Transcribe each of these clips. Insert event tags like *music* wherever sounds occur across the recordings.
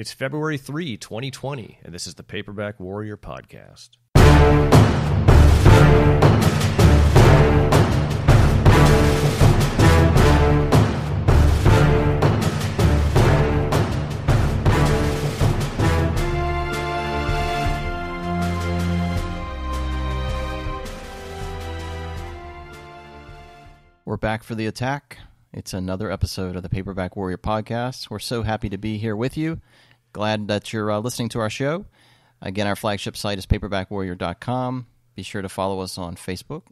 It's February 3, 2020, and this is the Paperback Warrior Podcast. We're back for the attack. It's another episode of the Paperback Warrior podcast. We're so happy to be here with you. Glad that you're uh, listening to our show. Again, our flagship site is paperbackwarrior.com. Be sure to follow us on Facebook,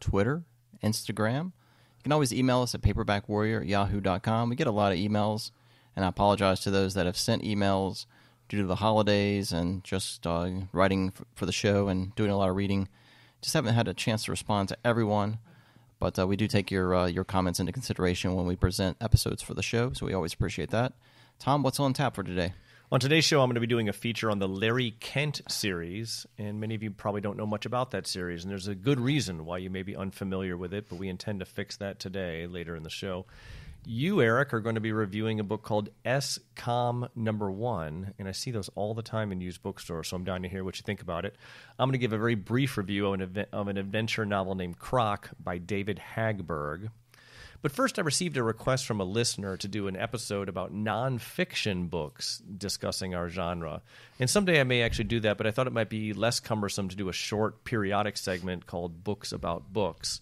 Twitter, Instagram. You can always email us at paperbackwarrior at yahoo.com. We get a lot of emails, and I apologize to those that have sent emails due to the holidays and just uh, writing for the show and doing a lot of reading. Just haven't had a chance to respond to everyone. But uh, we do take your uh, your comments into consideration when we present episodes for the show, so we always appreciate that. Tom, what's on tap for today? On today's show, I'm going to be doing a feature on the Larry Kent series, and many of you probably don't know much about that series, and there's a good reason why you may be unfamiliar with it, but we intend to fix that today later in the show. You, Eric, are going to be reviewing a book called S-Com Number One, and I see those all the time in used bookstores, so I'm dying to hear what you think about it. I'm going to give a very brief review of an, event, of an adventure novel named Croc by David Hagberg. But first, I received a request from a listener to do an episode about nonfiction books discussing our genre. And someday I may actually do that, but I thought it might be less cumbersome to do a short periodic segment called Books About Books.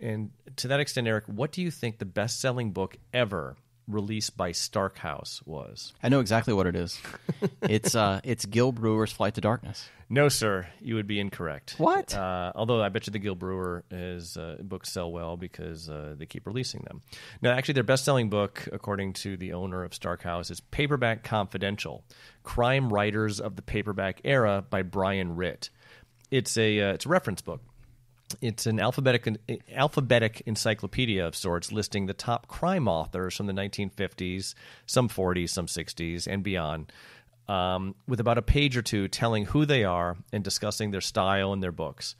And to that extent, Eric, what do you think the best selling book ever released by Stark House was? I know exactly what it is. *laughs* it's uh, it's Gil Brewer's Flight to Darkness. No, sir, you would be incorrect. What? Uh, although I bet you the Gil Brewer is, uh, books sell well because uh, they keep releasing them. No, actually, their best-selling book, according to the owner of Stark House, is Paperback Confidential: Crime Writers of the Paperback Era by Brian Ritt. It's a uh, it's a reference book. It's an alphabetic alphabetic encyclopedia of sorts, listing the top crime authors from the 1950s, some 40s, some 60s, and beyond um, with about a page or two telling who they are and discussing their style and their books.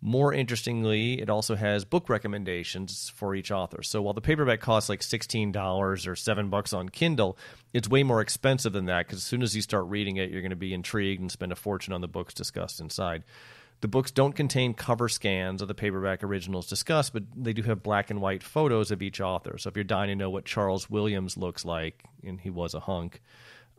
More interestingly, it also has book recommendations for each author. So while the paperback costs like $16 or 7 bucks on Kindle, it's way more expensive than that because as soon as you start reading it, you're going to be intrigued and spend a fortune on the books discussed inside. The books don't contain cover scans of the paperback originals discussed, but they do have black and white photos of each author. So if you're dying to know what Charles Williams looks like, and he was a hunk,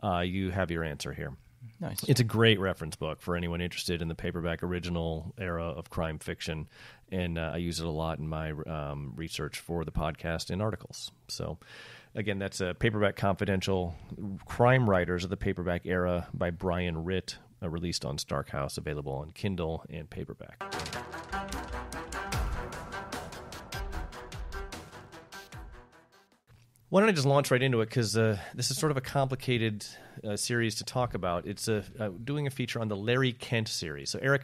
uh, you have your answer here. Nice. It's a great reference book for anyone interested in the paperback original era of crime fiction, and uh, I use it a lot in my um, research for the podcast and articles. So, again, that's a paperback confidential crime writers of the paperback era by Brian Ritt, uh, released on Stark House, available on Kindle and paperback. Why don't I just launch right into it? Because uh, this is sort of a complicated uh, series to talk about. It's a, uh, doing a feature on the Larry Kent series. So, Eric,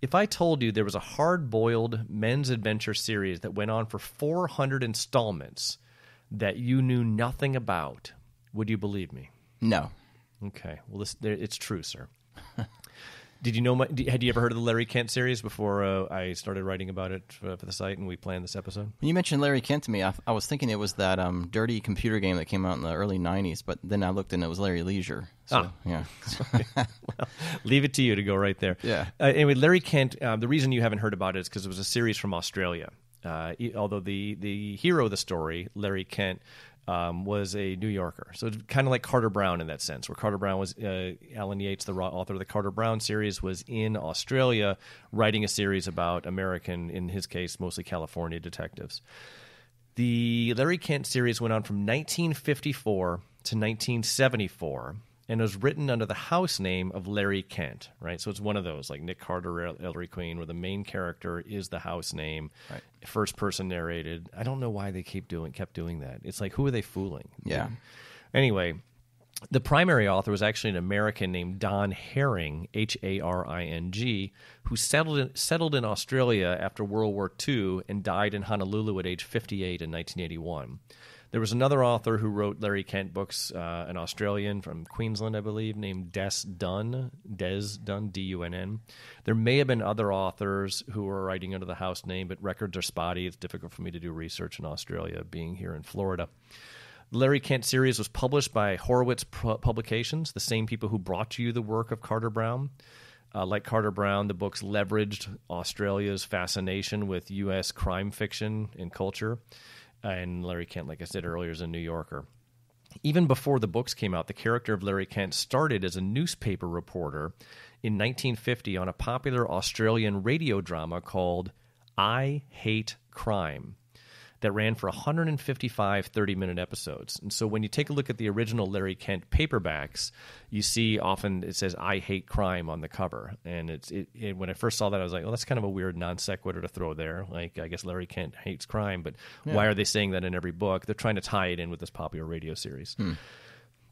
if I told you there was a hard boiled men's adventure series that went on for 400 installments that you knew nothing about, would you believe me? No. Okay. Well, this, there, it's true, sir. Did you know? My, had you ever heard of the Larry Kent series before uh, I started writing about it for, for, the site and we planned this episode? When you mentioned Larry Kent to me, I, I was thinking it was that um, dirty computer game that came out in the early '90s. But then I looked and it was Larry Leisure. So, Ah. yeah. *laughs* well, leave it to you to go right there. Yeah. Uh, anyway, Larry Kent. Uh, the reason you haven't heard about it is because it was a series from Australia. Uh, although the the hero of the story, Larry Kent, um, was a New Yorker, so kind of like Carter Brown in that sense, where Carter Brown was uh, Alan Yates, the author of the Carter Brown series, was in Australia writing a series about American, in his case, mostly California detectives. The Larry Kent series went on from 1954 to 1974 and it was written under the house name of Larry Kent, right? So it's one of those, like Nick Carter, El- Ellery Queen, where the main character is the house name, Right. first person narrated. I don't know why they keep doing kept doing that. It's like who are they fooling? Yeah. Anyway, the primary author was actually an American named Don Haring, H A R I N G, who settled in, settled in Australia after World War II and died in Honolulu at age 58 in 1981. There was another author who wrote Larry Kent books, uh, an Australian from Queensland, I believe, named Des Dunn, Des Dunn, D U N N. There may have been other authors who were writing under the house name, but records are spotty. It's difficult for me to do research in Australia, being here in Florida. Larry Kent series was published by Horwitz Publications, the same people who brought you the work of Carter Brown. Uh, like Carter Brown, the books leveraged Australia's fascination with U.S. crime fiction and culture. Uh, and Larry Kent, like I said earlier, is a New Yorker. Even before the books came out, the character of Larry Kent started as a newspaper reporter in 1950 on a popular Australian radio drama called I Hate Crime that ran for 155 30 minute episodes. And so when you take a look at the original Larry Kent paperbacks, you see often it says I hate crime on the cover. And it's it, it, when I first saw that I was like, well that's kind of a weird non sequitur to throw there. Like I guess Larry Kent hates crime, but yeah. why are they saying that in every book? They're trying to tie it in with this popular radio series. Hmm.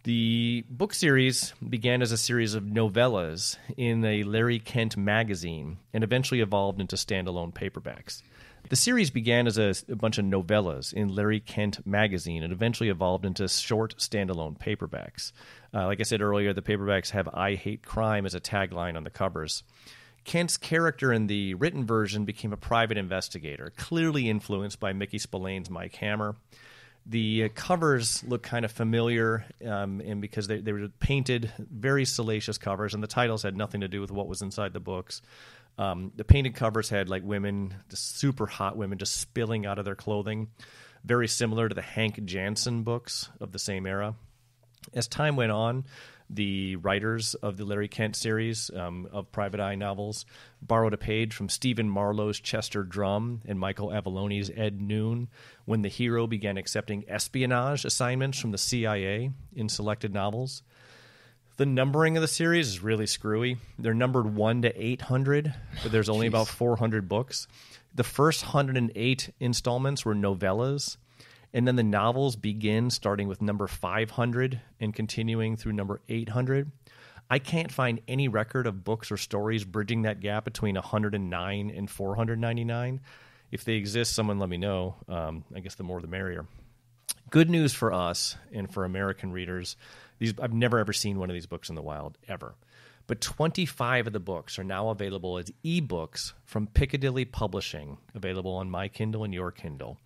The book series began as a series of novellas in a Larry Kent magazine and eventually evolved into standalone paperbacks. The series began as a, a, bunch of novellas in Larry Kent magazine and eventually evolved into short standalone paperbacks. Uh, like I said earlier, the paperbacks have I Hate Crime as a tagline on the covers. Kent's character in the written version became a private investigator, clearly influenced by Mickey Spillane's Mike Hammer. The uh, covers look kind of familiar, um, and because they, they were painted very salacious covers, and the titles had nothing to do with what was inside the books. Um, the painted covers had like women, super hot women, just spilling out of their clothing, very similar to the Hank Janson books of the same era. As time went on, the writers of the Larry Kent series um, of private eye novels borrowed a page from Stephen Marlowe's Chester Drum and Michael Avallone's Ed Noon when the hero began accepting espionage assignments from the CIA in selected novels. The numbering of the series is really screwy. They're numbered 1 to 800, but there's only about 400 books. The first 108 installments were novellas, and then the novels begin starting with number 500 and continuing through number 800. I can't find any record of books or stories bridging that gap between 109 and 499. If they exist, someone let me know. Um, I guess the more the merrier. Good news for us and for American readers these I've never ever seen one of these books in the wild ever. But 25 of the books are now available as ebooks from Piccadilly Publishing, available on my Kindle and your Kindle.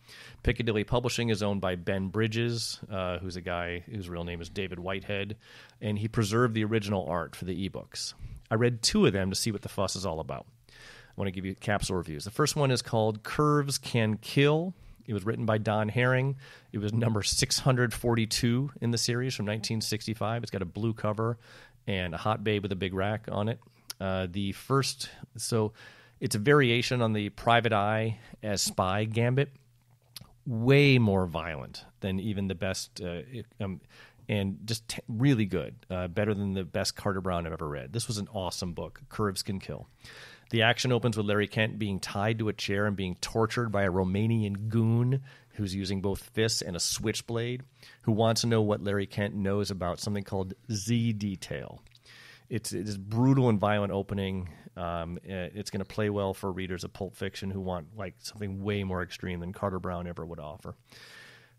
Piccadilly Publishing is owned by Ben Bridges, uh, who's a guy whose real name is David Whitehead, and he preserved the original art for the ebooks. I read two of them to see what the fuss is all about. I want to give you capsule reviews. The first one is called Curves Can Kill it was written by Don Haring. It was number 642 in the series from 1965. It's got a blue cover and a hot babe with a big rack on it. Uh, the first, so it's a variation on the private eye as spy gambit. Way more violent than even the best, uh, um, and just t- really good. Uh, better than the best Carter Brown I've ever read. This was an awesome book. Curves Can Kill. The action opens with Larry Kent being tied to a chair and being tortured by a Romanian goon who's using both fists and a switchblade, who wants to know what Larry Kent knows about something called Z detail. It's it is brutal and violent opening. Um, it's going to play well for readers of Pulp Fiction who want like something way more extreme than Carter Brown ever would offer.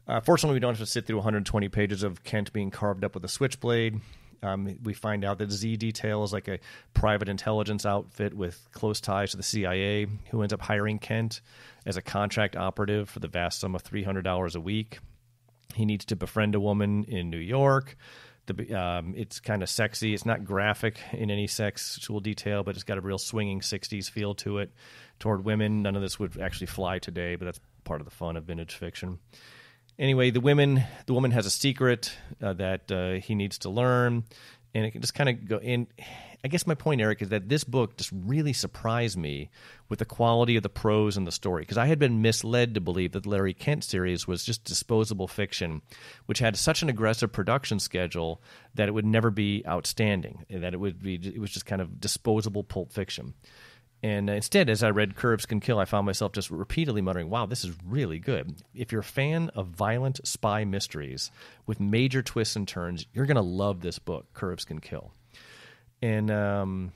Uh, fortunately, we don't have to sit through 120 pages of Kent being carved up with a switchblade. Um, we find out that Z Detail is like a private intelligence outfit with close ties to the CIA, who ends up hiring Kent as a contract operative for the vast sum of $300 a week. He needs to befriend a woman in New York. The, um, it's kind of sexy. It's not graphic in any sexual detail, but it's got a real swinging 60s feel to it toward women. None of this would actually fly today, but that's part of the fun of vintage fiction anyway, the women, the woman has a secret uh, that uh, he needs to learn, and it can just kind of go in. I guess my point, Eric, is that this book just really surprised me with the quality of the prose and the story because I had been misled to believe that the Larry Kent series was just disposable fiction, which had such an aggressive production schedule that it would never be outstanding, that it would be it was just kind of disposable pulp fiction. And instead, as I read Curves Can Kill, I found myself just repeatedly muttering, wow, this is really good. If you're a fan of violent spy mysteries with major twists and turns, you're going to love this book, Curves Can Kill. And um,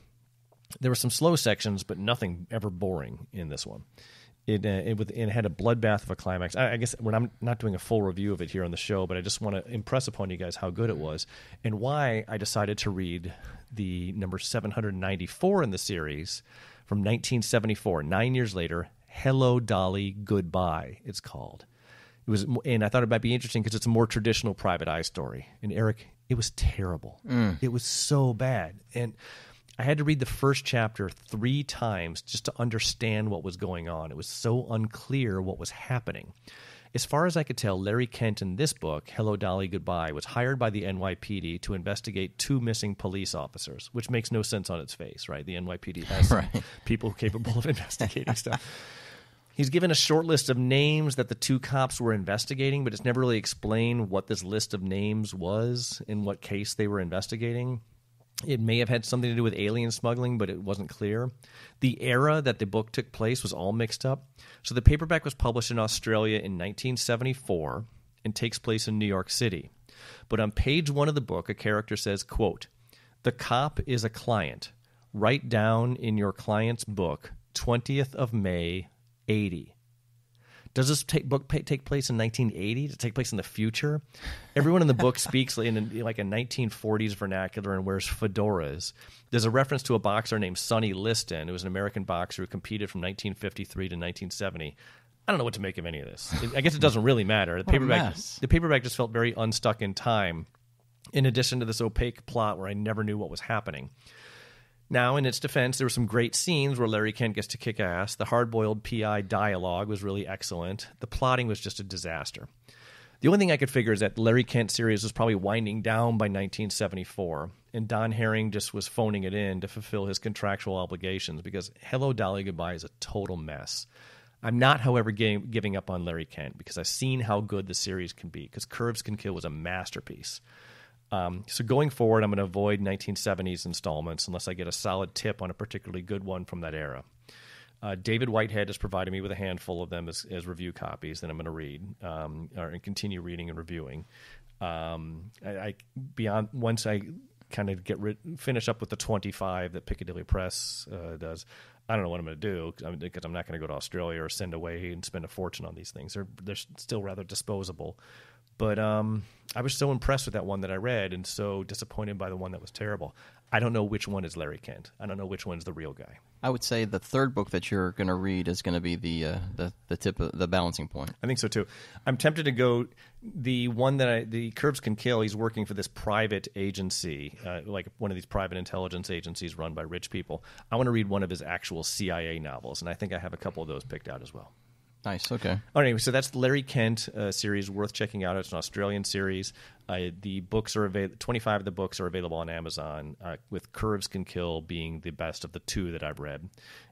there were some slow sections, but nothing ever boring in this one. It, uh, it, it, had a bloodbath of a climax. I, I guess when I'm not doing a full review of it here on the show, but I just want to impress upon you guys how good it was and why I decided to read the number 794 in the series from 1974, nine years later. Hello, Dolly, Goodbye, it's called. It was, and I thought it might be interesting because it's a more traditional private eye story. And Eric, it was terrible. Mm. It was so bad, and I had to read the first chapter three times just to understand what was going on. It was so unclear what was happening. As far as I could tell, Larry Kent in this book, Hello Dolly Goodbye, was hired by the NYPD to investigate two missing police officers, which makes no sense on its face, right? The NYPD *laughs* has Right. people capable of *laughs* investigating stuff. He's given a short list of names that the two cops were investigating, but it's never really explained what this list of names was in what case they were investigating. It may have had something to do with alien smuggling, but it wasn't clear. The era that the book took place was all mixed up. So the paperback was published in Australia in 1974 and takes place in New York City. But on page one of the book, a character says, quote, The cop is a client. Write down in your client's book, 20th of May, 80. Does this take, book pa- take place in 1980? Does it take place in the future? Everyone in the book *laughs* speaks in in like a 1940s vernacular and wears fedoras. There's a reference to a boxer named Sonny Liston, who was an American boxer who competed from 1953 to 1970. I don't know what to make of any of this. I guess it doesn't really matter. The paperback, the paperback just felt very unstuck in time. In addition to this opaque plot where I never knew what was happening. Now, in its defense, there were some great scenes where Larry Kent gets to kick ass. The hard boiled PI dialogue was really excellent. The plotting was just a disaster. The only thing I could figure is that Larry Kent series was probably winding down by 1974, and Don Haring just was phoning it in to fulfill his contractual obligations because Hello Dolly Goodbye is a total mess. I'm not, however, giving, giving up on Larry Kent because I've seen how good the series can be because Curves Can Kill was a masterpiece. Um, so going forward, I'm going to avoid 1970s installments unless I get a solid tip on a particularly good one from that era. Uh, David Whitehead has provided me with a handful of them as, as review copies that I'm going to read um, or and continue reading and reviewing. Um, I, I beyond once I kind of get rid, finish up with the 25 that Piccadilly Press uh, does. I don't know what I'm going to do because I'm not going to go to Australia or send away and spend a fortune on these things. They're they're still rather disposable. But um, I was so impressed with that one that I read, and so disappointed by the one that was terrible. I don't know which one is Larry Kent. I don't know which one's the real guy. I would say the third book that you're going to read is going to be the uh, the the tip of the balancing point. I think so too. I'm tempted to go the one that I, the Curbs Can Kill. He's working for this private agency, uh, like one of these private intelligence agencies run by rich people. I want to read one of his actual CIA novels, and I think I have a couple of those picked out as well. Nice. Okay. All right. anyway, so that's the Larry Kent uh, series, worth checking out. It's an Australian series. Uh, the books are available. Twenty-five of the books are available on Amazon, uh, with Curves Can Kill being the best of the two that I've read.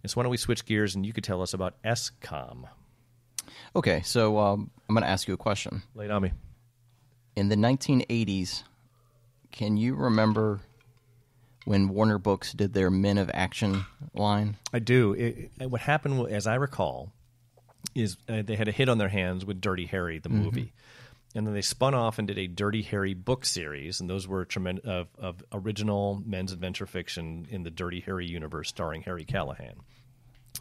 And so, why don't we switch gears and you could tell us about SCOM? Okay. So um, I'm going to ask you a question. Lay it on me. In the 1980s, can you remember when Warner Books did their Men of Action line? I do. It- what happened, as I recall, is uh, they had a hit on their hands with Dirty Harry, the movie. And then they spun off and did a Dirty Harry book series, and those were tremendous of, of original men's adventure fiction in the Dirty Harry universe, starring Harry Callahan.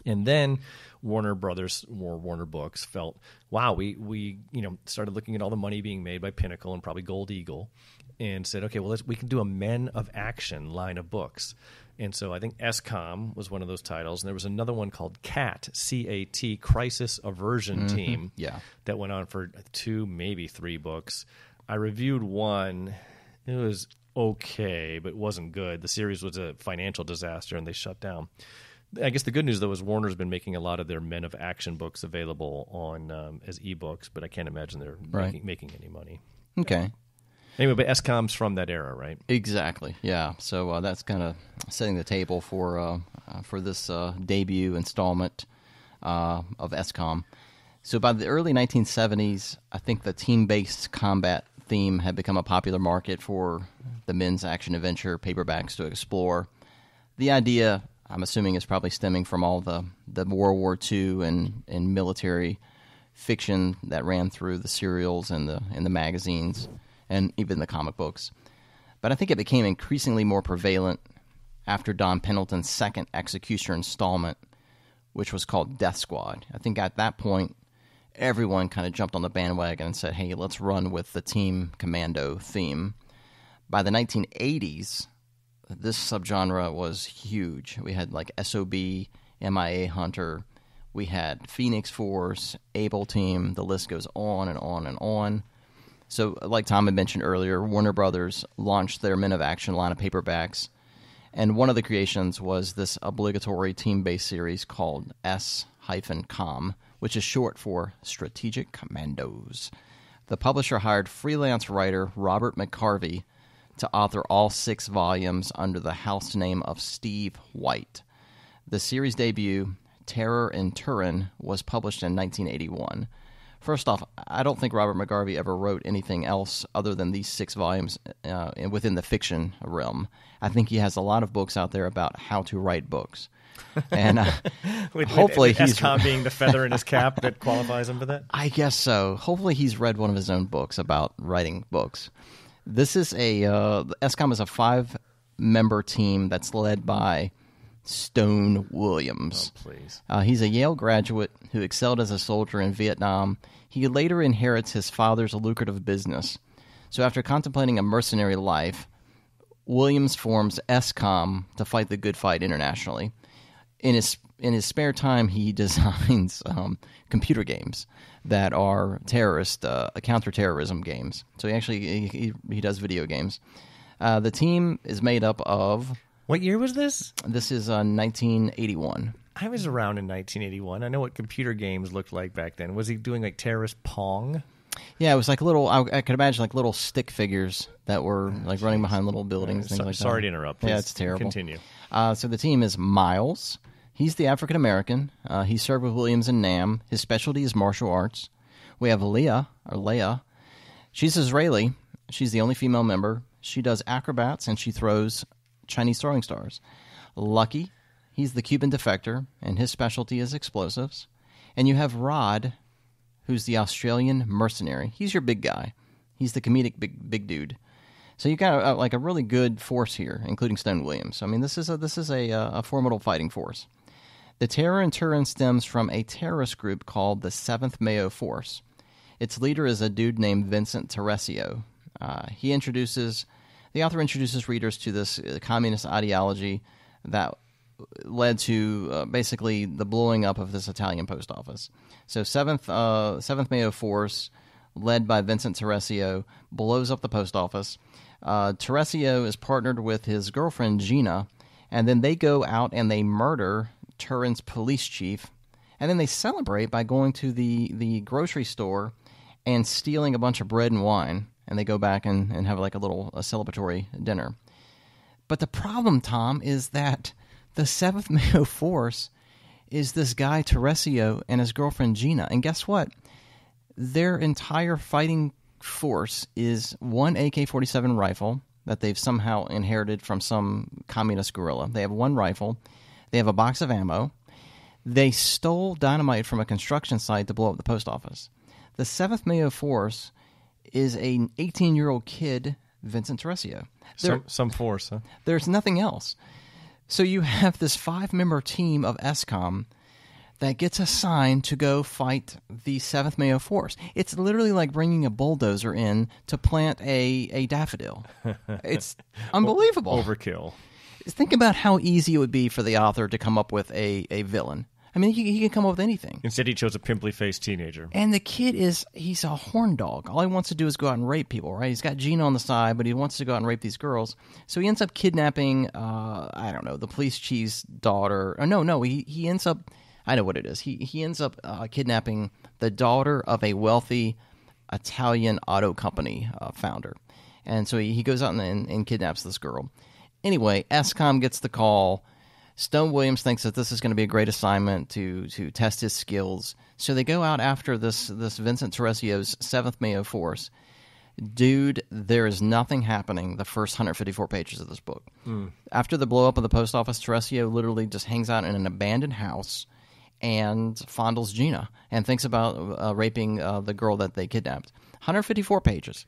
And then Warner Brothers or Warner Books felt, wow, we we you know started looking at all the money being made by Pinnacle and probably Gold Eagle, and said, okay, well let's we can do a Men of Action line of books. And so I think SCOM was one of those titles, and there was another one called CAT, C A T, Crisis Aversion Team, Yeah. that went on for two, maybe three books. I reviewed one; it was okay, but wasn't good. The series was a financial disaster, and they shut down. I guess the good news though is Warner's been making a lot of their Men of Action books available on um, as ebooks, but I can't imagine they're Right. making, making any money. Okay. Anyway, but SCOM's from that era, right? Exactly. Yeah. So uh, that's kind of setting the table for uh, uh, for this uh, debut installment uh, of SCOM. So by the early 1970s, I think the team-based combat theme had become a popular market for the men's action adventure paperbacks to explore. The idea, I'm assuming, is probably stemming from all the the World War II and and military fiction that ran through the serials and the and the magazines and even the comic books. But I think it became increasingly more prevalent after Don Pendleton's second Executioner installment, which was called Death Squad. I think at that point, everyone kind of jumped on the bandwagon and said, hey, let's run with the Team Commando theme. By the 1980s, this subgenre was huge. We had like SOB, MIA Hunter, We had Phoenix Force, Able Team. The list goes on and on and on. So, like Tom had mentioned earlier, Warner Brothers launched their Men of Action line of paperbacks, and one of the creations was this obligatory team-based series called S-Com, which is short for Strategic Commandos. The publisher hired freelance writer Robert McGarvey to author all six volumes under the house name of Steve White. The series debut, Terror in Turin, was published in 1981. First off, I don't think Robert McGarvey ever wrote anything else other than these six volumes uh, within the fiction realm. I think he has a lot of books out there about how to write books. *laughs* And uh, *laughs* With, hopefully with he's SCOM being the feather in his *laughs* cap that qualifies him for that. I guess so. Hopefully, he's read one of his own books about writing books. This is a uh, SCOM is a five member team that's led by Stone Williams. Oh, Please. Uh, he's a Yale graduate who excelled as a soldier in Vietnam. He later inherits his father's lucrative business. So, after contemplating a mercenary life, Williams forms SCOM to fight the good fight internationally. In his in his spare time, he *laughs* designs um, computer games that are terrorist uh, counterterrorism games. So he actually he, he, does video games. Uh, the team is made up of What year was this? this is uh, 1981. I was around in 1981. I know what computer games looked like back then. Was he doing like terrorist Pong? Yeah, it was like little. I, I could imagine like little stick figures that were like running behind little buildings. things So- like sorry that. to interrupt. Yeah, Please it's terrible. Continue. Uh, so the team is Miles. He's the African American. Uh, he served with Williams and Nam. His specialty is martial arts. We have Leah or Leia. She's Israeli. She's the only female member. She does acrobats and she throws Chinese throwing stars. Lucky, he's the Cuban defector, and his specialty is explosives. And you have Rod, who's the Australian mercenary. He's your big guy. He's the comedic big big dude. So you got uh, like a really good force here, including Stone Williams. I mean, this is a this is a, uh, a formidable fighting force. The terror in Turin stems from a terrorist group called the Seventh Mayo Force. Its leader is a dude named Vincent Teresio. Uh, he introduces the author introduces readers to this uh, communist ideology that led to uh, basically the blowing up of this Italian post office. So Seventh uh, Seventh Mayo Force, led by Vincent Teresio, blows up the post office. Uh, Teresio is partnered with his girlfriend Gina, and then they go out and they murder Turin's police chief, and then they celebrate by going to the the grocery store and stealing a bunch of bread and wine, and they go back and, and have like a little a celebratory dinner. But the problem, Tom, is that the Seventh *laughs* Mayo Force is this guy Teresio and his girlfriend Gina. And guess what? Their entire fighting force is one AK 47 rifle that they've somehow inherited from some communist guerrilla. They have one rifle, they have a box of ammo. They stole dynamite from a construction site to blow up the post office. The 7th Mayo Force is an 18 year old kid, Vincent Teresio. There- Some, some force, huh? there's nothing else. So you have this five member team of SCOM that gets assigned to go fight the 7th Mayo Force. It's literally like bringing a bulldozer in to plant a, a daffodil. *laughs* It's unbelievable. Overkill. Think about how easy it would be for the author to come up with a, a villain. I mean, he, he can come up with anything. Instead, he chose a pimply faced teenager. And the kid is, he's a horn dog. All he wants to do is go out and rape people, right? He's got Gina on the side, but he wants to go out and rape these girls. So he ends up kidnapping, uh, I don't know, the police chief's daughter. Oh, no, no, he, he ends up, I know what it is. He, he ends up uh, kidnapping the daughter of a wealthy Italian auto company uh, founder. And so he, he goes out and, and, and kidnaps this girl. Anyway, SCOM gets the call. Stone Williams thinks that this is going to be a great assignment to to test his skills. So they go out after this this Vincent Teresio's Seventh Mayo Force. Dude, there is nothing happening the first 154 pages of this book. After the blow up of the post office, Teresio literally just hangs out in an abandoned house and fondles Gina and thinks about uh, raping uh, the girl that they kidnapped. 154 pages.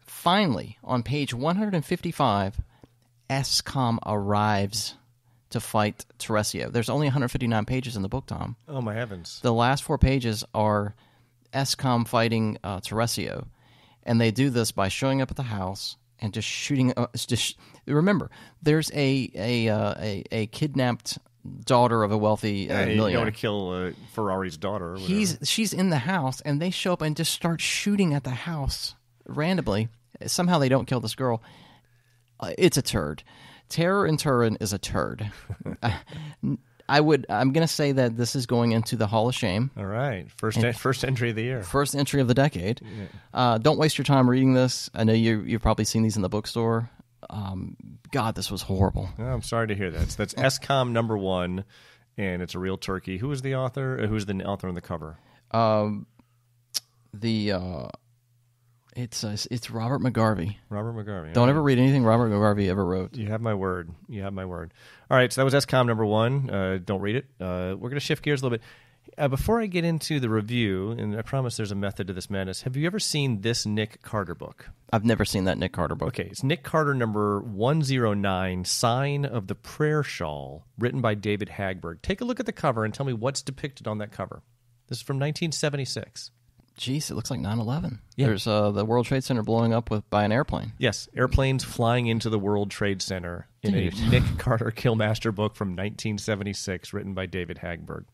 Finally, on page 155, SCOM arrives to fight Teresio. There's only 159 pages in the book, Tom. Oh, my heavens. The last four pages are SCOM fighting uh, Teresio, and they do this by showing up at the house and just shooting. Uh, just remember, there's a a, uh, a a kidnapped daughter of a wealthy uh, Hey, you don't want to kill uh, Ferrari's daughter. He's she's in the house, and they show up and just start shooting at the house randomly. Somehow they don't kill this girl. Uh, it's a turd. Terror in Turin is a turd. *laughs* I would. I'm going to say that this is going into the Hall of Shame. all right. First en- first entry of the year. First entry of the decade. Uh, don't waste your time reading this. I know you you've probably seen these in the bookstore. Um, God, this was horrible. Oh, I'm sorry to hear that. So that's *laughs* SCOM number one, and it's a real turkey. Who is the author? Uh, Who's the author on the cover? Um, The uh, it's uh, it's Robert McGarvey. Robert McGarvey. Don't ever read anything Robert McGarvey ever wrote. You have my word. You have my word. All right, so that was SCOM number one. Uh, don't read it. Uh, we're going to shift gears a little bit. Uh, before I get into the review, and I promise there's a method to this madness, have you ever seen this Nick Carter book? I've never seen that Nick Carter book. Okay, it's Nick Carter number 109, Sign of the Prayer Shawl, written by David Hagberg. Take a look at the cover and tell me what's depicted on that cover. This is from 1976. Jeez, it looks like 9/11. Yeah. There's uh, the World Trade Center blowing up with by an airplane. Yes, airplanes flying into the World Trade Center in a Nick Carter Killmaster book from 1976, written by David Hagberg.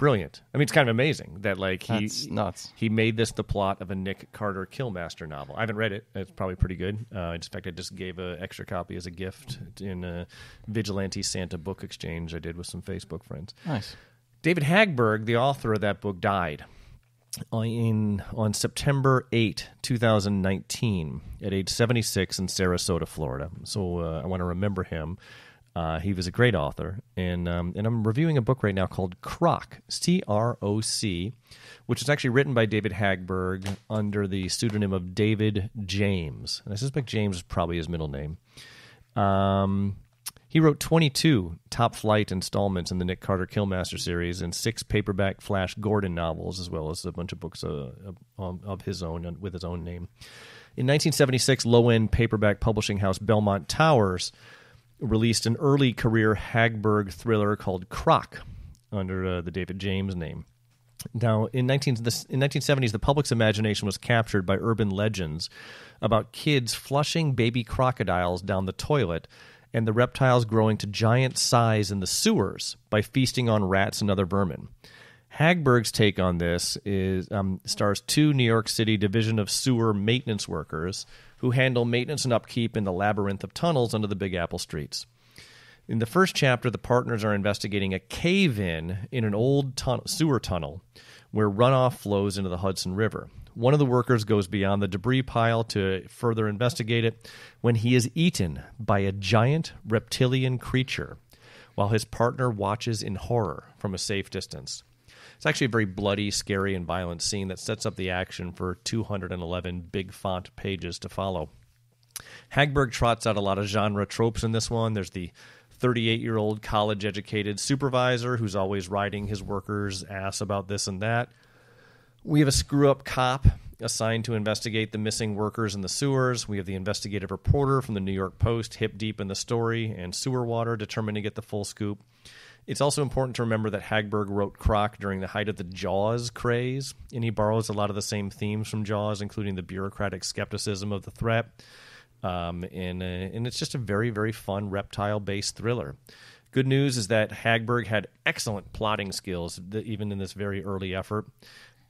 Brilliant. I mean, it's kind of amazing that like he That's nuts. he made this the plot of a Nick Carter Killmaster novel. I haven't read it. It's probably pretty good. Uh, in fact, I just gave an extra copy as a gift in a Vigilante Santa book exchange I did with some Facebook friends. Nice. David Hagberg, the author of that book, died in on September 8, 2019, at age 76 in Sarasota, Florida. So uh, I want to remember him. Uh, he was a great author, and um, and I'm reviewing a book right now called Croc, C R O C, which is actually written by David Hagberg under the pseudonym of David James, and I suspect James is probably his middle name. Um, he wrote 22 top flight installments in the Nick Carter Killmaster series and six paperback Flash Gordon novels, as well as a bunch of books uh, of, his own uh, with his own name. In 1976, low end paperback publishing house Belmont Towers released an early career Hagberg thriller called Croc under uh, the David James name. Now, in, 19, this, in 1970s, the public's imagination was captured by urban legends about kids flushing baby crocodiles down the toilet and the reptiles growing to giant size in the sewers by feasting on rats and other vermin. Hagberg's take on this is um, stars two New York City Division of Sewer maintenance workers who handle maintenance and upkeep in the labyrinth of tunnels under the Big Apple streets. In the first chapter, the partners are investigating a cave in in an old sewer tunnel where runoff flows into the Hudson River. One of the workers goes beyond the debris pile to further investigate it when he is eaten by a giant reptilian creature while his partner watches in horror from a safe distance. It's actually a very bloody, scary, and violent scene that sets up the action for 211 big font pages to follow. Hagberg trots out a lot of genre tropes in this one. There's the 38 year old college educated supervisor who's always riding his workers' ass about this and that. We have a screw up cop assigned to investigate the missing workers in the sewers. We have the investigative reporter from the New York Post hip deep in the story and sewer water determined to get the full scoop. It's also important to remember that Hagberg wrote Croc during the height of the Jaws craze, and he borrows a lot of the same themes from Jaws, including the bureaucratic skepticism of the threat. Um, and, uh, and it's just a very, very fun reptile based thriller. Good news is that Hagberg had excellent plotting skills, even in this very early effort.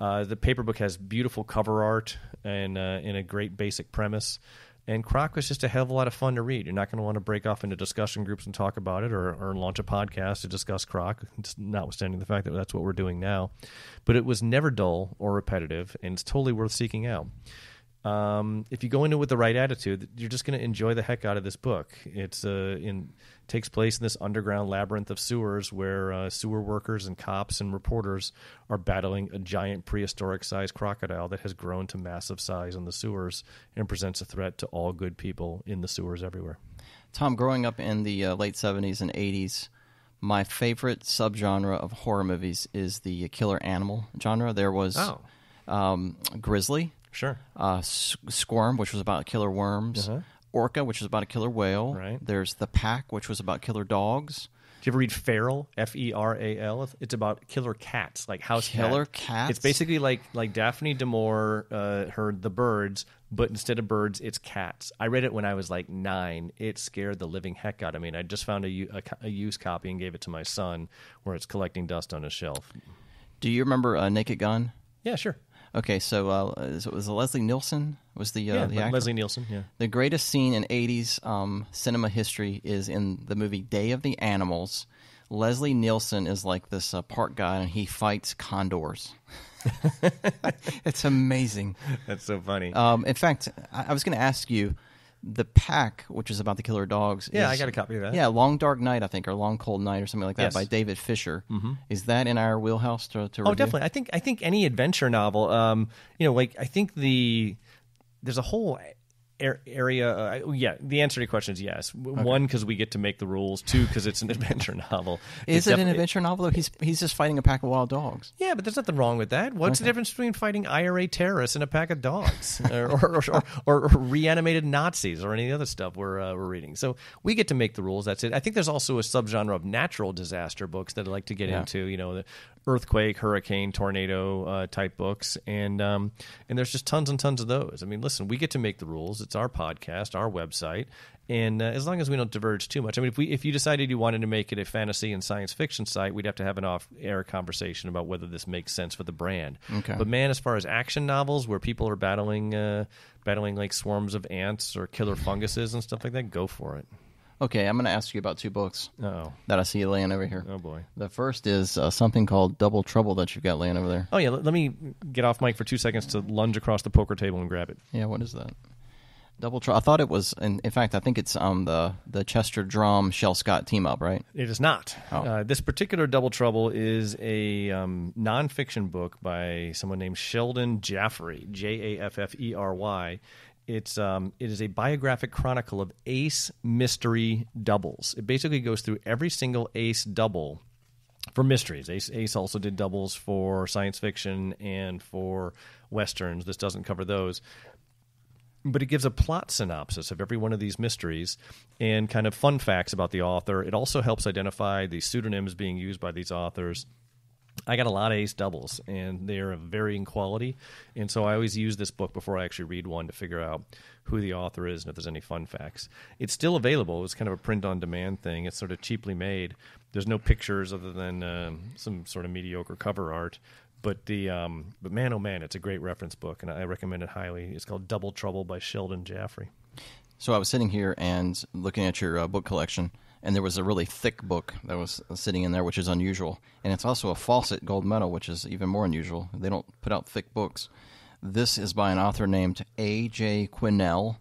Uh, the paper book has beautiful cover art and, uh, and a great basic premise. And Croc was just a hell of a lot of fun to read. You're not going to want to break off into discussion groups and talk about it or, or launch a podcast to discuss Croc, notwithstanding the fact that that's what we're doing now. But it was never dull or repetitive, and it's totally worth seeking out. Um, if you go into it with the right attitude, you're just going to enjoy the heck out of this book. It's uh, in takes place in this underground labyrinth of sewers where uh, sewer workers and cops and reporters are battling a giant prehistoric-sized crocodile that has grown to massive size in the sewers and presents a threat to all good people in the sewers everywhere. Tom, growing up in the uh, late 70s and 80s, my favorite subgenre of horror movies is the killer animal genre. There was Oh. um, Grizzly, Sure. uh, S- Squirm, which was about killer worms, Uh-huh. Orca, which was about a killer whale. Right. There's The Pack, which was about killer dogs. Did you ever read Feral? F E R A L. It's about killer cats, like house Killer cat. cats? It's basically like like Daphne du Maurier uh, heard the birds, but instead of birds, it's cats. I read it when I was like nine. It scared the living heck out of me. And I just found a, a, a used copy and gave it to my son, where it's collecting dust on a shelf. Do you remember uh, Naked Gun? Yeah, sure. Okay, so uh, it was Leslie Nielsen was the uh, Yeah, the actor? Leslie Nielsen. Yeah. The greatest scene in 80s um, cinema history is in the movie Day of the Animals. Leslie Nielsen is like this uh, park guy, and he fights condors. *laughs* it's amazing. That's so funny. Um, in fact, I, I was going to ask you the pack, which is about the killer dogs. Yeah, is- I got a copy of that. Yeah, Long Dark Night, I think, or Long Cold Night, or something like that, Yes. by David Fisher. Mm-hmm. Is that in our wheelhouse to, to Oh, review? definitely. I think I think any adventure novel, um, you know, like I think the there's a whole area. Uh, yeah, the answer to your question is yes. W One, because we get to make the rules. Two, because it's an *laughs* adventure novel. Is It's it def- an adventure novel? Though? He's he's just fighting a pack of wild dogs. Yeah, but there's nothing wrong with that. What's the difference between fighting IRA terrorists and a pack of dogs, *laughs* or, or, or, or, or reanimated Nazis, or any other stuff we're uh, we're reading? So we get to make the rules. That's it. I think there's also a subgenre of natural disaster books that I like to get Yeah. into. You know, the earthquake, hurricane, tornado uh, type books, and um, and there's just tons and tons of those. I mean, listen, we get to make the rules. It's our podcast, our website, and uh, as long as we don't diverge too much. I mean, if we if you decided you wanted to make it a fantasy and science fiction site, we'd have to have an off-air conversation about whether this makes sense for the brand. Okay. But man, as far as action novels where people are battling uh, battling like swarms of ants or killer funguses and stuff like that, go for it. Okay, I'm going to ask you about two books Oh, that I see laying over here. oh boy. The first is uh, something called Double Trouble that you've got laying over there. Oh yeah, let, let me get off mic for two seconds to lunge across the poker table and grab it. Yeah, what is that? Double Trouble. I thought it was, in, in fact, I think it's um the the Chester Drum Shell Scott team up, right? It is not. Oh. Uh, this particular Double Trouble is a um, nonfiction book by someone named Sheldon Jaffery, J A F F E R Y. It's um, it is a biographic chronicle of Ace mystery doubles. It basically goes through every single Ace double for mysteries. Ace, Ace also did doubles for science fiction and for westerns. This doesn't cover those but it gives a plot synopsis of every one of these mysteries and kind of fun facts about the author. It also helps identify the pseudonyms being used by these authors. I got a lot of ace doubles, and they're of varying quality. And so I always use this book before I actually read one to figure out who the author is and if there's any fun facts. It's still available. It's kind of a print on demand thing. It's sort of cheaply made. There's no pictures other than um, some sort of mediocre cover art. But the um, but man, oh man, it's a great reference book, and I recommend it highly. It's called Double Trouble by Sheldon Jaffery. So I was sitting here and looking at your uh, book collection, and there was a really thick book that was sitting in there, which is unusual. And it's also a Fawcett Gold Medal, which is even more unusual. They don't put out thick books. This is by an author named A.J. Quinnell.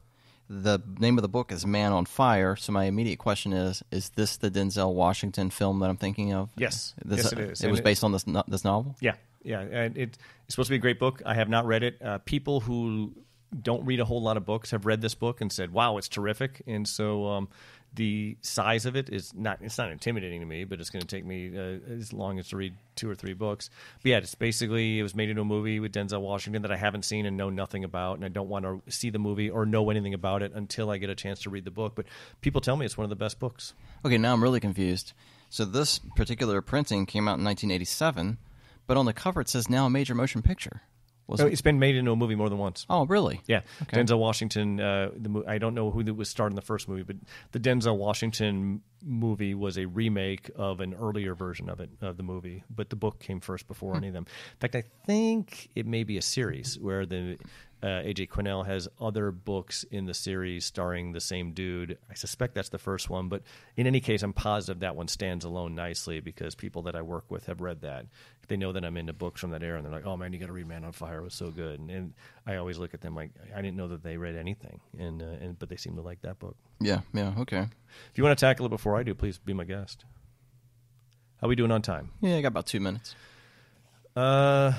The name of the book is Man on Fire. So my immediate question is: Is this the Denzel Washington film that I'm thinking of? Yes. This- Yes, it is. It And was it- based on this no- this novel. Yeah, yeah, and it, it's supposed to be a great book. I have not read it. Uh, people who don't read a whole lot of books have read this book and said, "Wow, it's terrific." And so um, the size of it is not it's not intimidating to me, but it's going to take me uh, as long as to read two or three books. But yeah, it's basically it was made into a movie with Denzel Washington that I haven't seen and know nothing about, and I don't want to see the movie or know anything about it until I get a chance to read the book. But people tell me it's one of the best books. Okay, now I'm really confused. So this particular printing came out in 1987, but on the cover it says now a major motion picture. Was Oh, it? it's been made into a movie more than once. Oh, really? Yeah, Okay. Denzel Washington. Uh, the mo- I don't know who was starred in the first movie, but the Denzel Washington movie was a remake of an earlier version of it of the movie. But the book came first before any of them. In fact, I think it may be a series where the uh, AJ Quinnell has other books in the series starring the same dude. I suspect that's the first one, but in any case, I'm positive that one stands alone nicely because people that I work with have read that. They know that I'm into books from that era, and they're like, "Oh man, you got to read Man on Fire; it was so good." And, and I always look at them like I didn't know that they read anything, and uh, and but they seem to like that book. Yeah, yeah, okay. If you want to tackle it before I do, please be my guest. How are we doing on time? Yeah, I got about two minutes. Uh,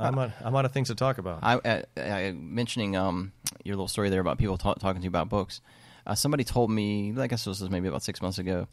I'm out, I'm out of things to talk about. I, I, I mentioning um your little story there about people ta- talking to you about books. Uh, somebody told me, I guess this was maybe about six months ago.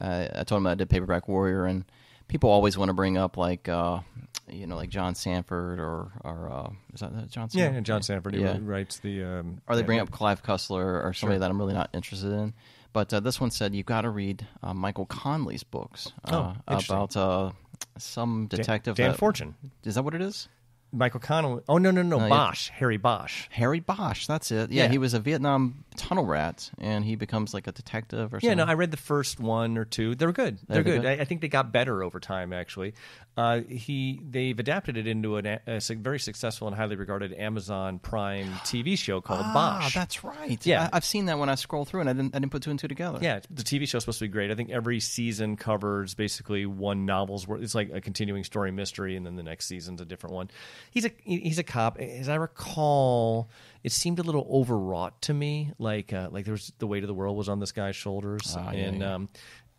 Uh, I told them I did Paperback Warrior, and people always want to bring up like uh, you know like John Sandford or or uh, is that John? Sandford? and John Sandford he Yeah. writes the. Um, Or they yeah, bring yeah. up Clive Cussler or somebody Sure. that I'm really not interested in. But uh, this one said you've got to read uh, Michael Conley's books uh, Oh, about uh, some detective. Dan that- Fortune. Is that what it is? Michael Connelly. Oh no no no yeah. Bosch Harry Bosch. Harry Bosch. That's it. Yeah, Yeah. he was a Vietnam tunnel rat, and he becomes like a detective or Yeah, something. Yeah, no, I read the first one or two. They're good. They're, they're good. good? I, I think they got better over time. Actually, uh, he they've adapted it into an, a, a very successful and highly regarded Amazon Prime *gasps* TV show called ah, Bosch. that's right. Yeah. I, I've seen that when I scroll through, and I didn't. I didn't put two and two together. Yeah, the TV show is supposed to be great. I think every season covers basically one novel's worth. It's like a continuing story mystery, and then the next season's a different one. He's a he's a cop. As I recall, it seemed a little overwrought to me. Like uh, like there was the weight of the world was on this guy's shoulders, Ah, yeah, and yeah. um,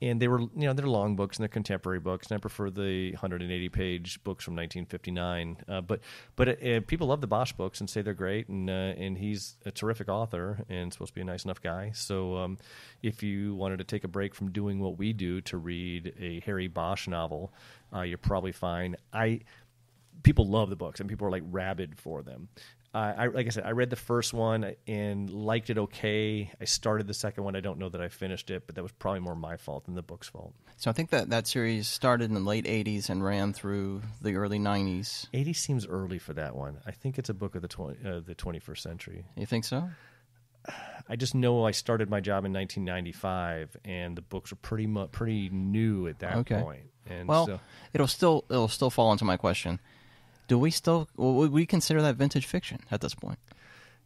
and they were you know they're long books and they're contemporary books, and I prefer the 180 page books from 1959. Uh, but but uh, people love the Bosch books and say they're great, and uh, and he's a terrific author and supposed to be a nice enough guy. So um, if you wanted to take a break from doing what we do to read a Harry Bosch novel, uh, you're probably fine. I people love the books and people are like rabid for them. Uh, I, like I said, I read the first one and liked it okay. I started the second one. I don't know that I finished it, but that was probably more my fault than the book's fault. So I think that that series started in the late '80s and ran through the early '90s. 80 seems early for that one. I think it's a book of the 20, uh, the 21st century. You think so? I just know I started my job in 1995, and the books were pretty mu- pretty new at that Okay. point. And Well, so, it'll still it'll still fall into my question. Do we still well, would we consider that vintage fiction at this point?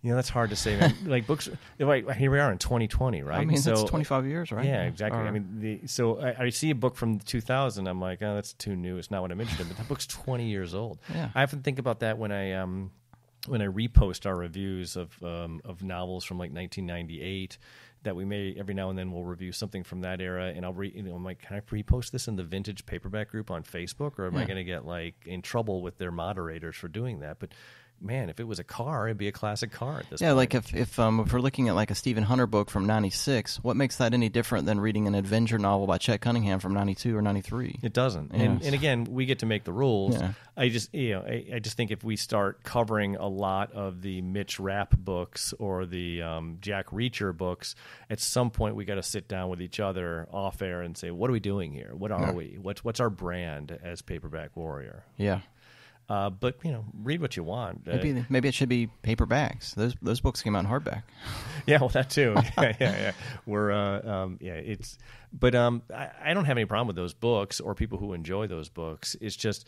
you know, that's hard to say. man. *laughs* like books, like, here we are in 2020, right? I mean, so, that's 25 years, right? Yeah, exactly. Or- I mean, the, so I, I see a book from 2000. I'm like, oh, that's too new. It's not what I'm interested in. But that book's 20 years old. Yeah. I often think about that when I um when I repost our reviews of um, of novels from like 1998 that we may every now and then we'll review something from that era and I'll re you know I'm like can I repost this in the vintage paperback group on Facebook or am I going to get like in trouble with their moderators for doing that? But man if it was a car it'd be a classic car at this yeah, point. like if if um if we're looking at like a Stephen Hunter book from '96, what makes that any different than reading an adventure novel by Chet Cunningham from '92 or '93? It doesn't, and, and again, we get to make the rules. Yeah. I just, you know, I, I just think if we start covering a lot of the Mitch Rapp books or the um, Jack Reacher books, at some point we got to sit down with each other off air and say, what are we doing here? What are Yeah. we? What's what's our brand as Paperback Warrior? Yeah, Uh, but you know, read what you want. Uh, maybe maybe it should be paperbacks. Those those books came out in hardback. *laughs* Yeah, well, that too. *laughs* yeah, yeah, yeah. We're, uh, um, yeah, it's, but um, I, I don't have any problem with those books or people who enjoy those books. It's just,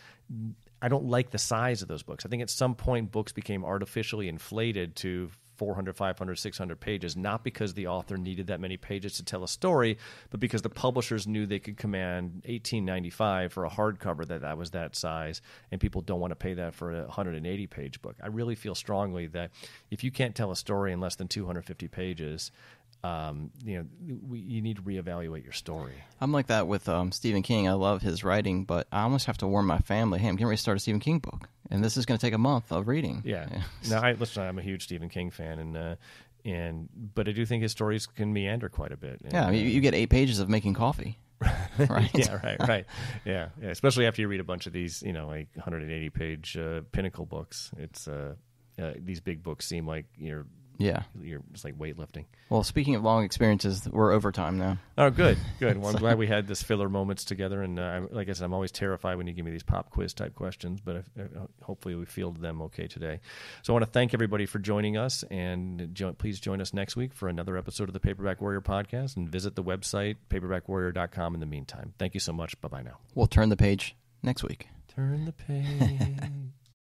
I don't like the size of those books. I think at some point books became artificially inflated to 400, 500, 600 pages, not because the author needed that many pages to tell a story, but because the publishers knew they could command 1895 for a hardcover that that was that size, and people don't want to pay that for a 180 page book. I really feel strongly that if you can't tell a story in less than 250 pages, um, you know, we, you need to reevaluate your story. I'm like that with um, Stephen King. I love his writing, but I almost have to warn my family, "Hey, I'm getting ready to start a Stephen King book, and this is going to take a month of reading." Yeah. now, I listen. I'm a huge Stephen King fan, and uh, and but I do think his stories can meander quite a bit. And, Yeah, I mean, you, you get eight pages of making coffee, *laughs* right? yeah, right, right. Yeah, yeah. Especially after you read a bunch of these, you know, like 180 page uh, pinnacle books. It's uh, uh, these big books seem like you're yeah. you're it's like weightlifting. Well, speaking of long experiences, we're overtime now. Oh, good, good. *laughs* Well, I'm glad we had this filler moments together. And uh, like I said, I'm always terrified when you give me these pop quiz type questions, but I, I, hopefully we fielded them okay today. So I want to thank everybody for joining us, and jo- please join us next week for another episode of the Paperback Warrior podcast. And visit the website paperbackwarrior.com. In the meantime, thank you so much. Bye bye now. We'll turn the page next week. Turn the page. *laughs*